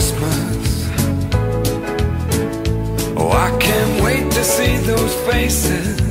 Christmas. Oh, I can't wait to see those faces.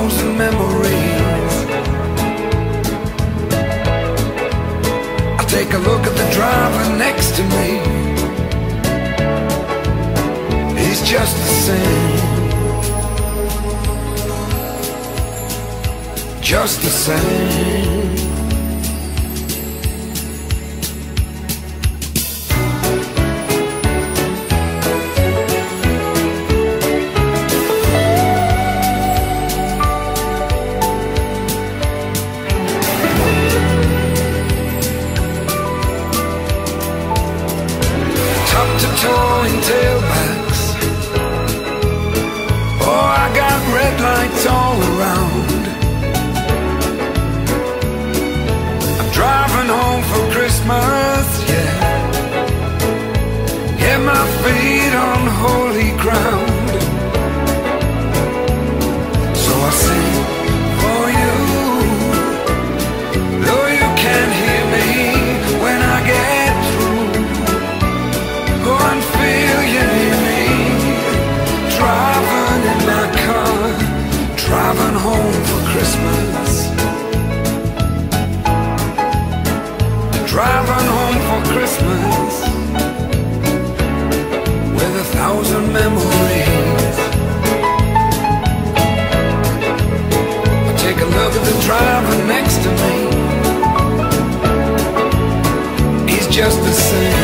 thousand memories I take a look at the driver next to me. He's just the same. Just the same. Towing tailbacks. Oh, I got red lights all around. I'm driving home for Christmas, yeah. get my feet on holy ground. just the same.